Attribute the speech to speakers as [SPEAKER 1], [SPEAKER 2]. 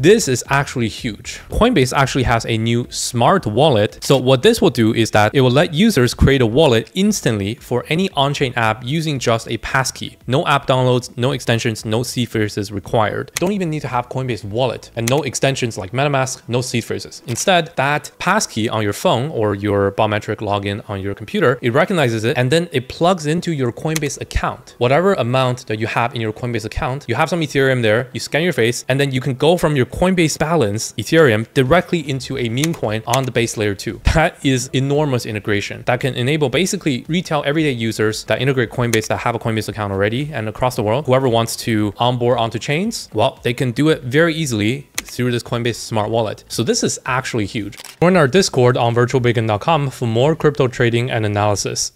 [SPEAKER 1] This is actually huge. Coinbase actually has a new smart wallet. So what this will do is that it will let users create a wallet instantly for any on-chain app using just a passkey. No app downloads, no extensions, no seed phrases required. Don't even need to have Coinbase wallet and no extensions like MetaMask, no seed phrases. Instead, that passkey on your phone or your biometric login on your computer, it recognizes it and then it plugs into your Coinbase account. Whatever amount that you have in your Coinbase account, you have some Ethereum there, you scan your face, and then you can go from your Coinbase balance Ethereum directly into a meme coin on the base layer 2. That is enormous integration that can enable basically retail everyday users that integrate Coinbase that have a Coinbase account already and across the world, whoever wants to onboard onto chains, well, they can do it very easily through this Coinbase smart wallet. So this is actually huge. Join our Discord on virtualbacon.com for more crypto trading and analysis.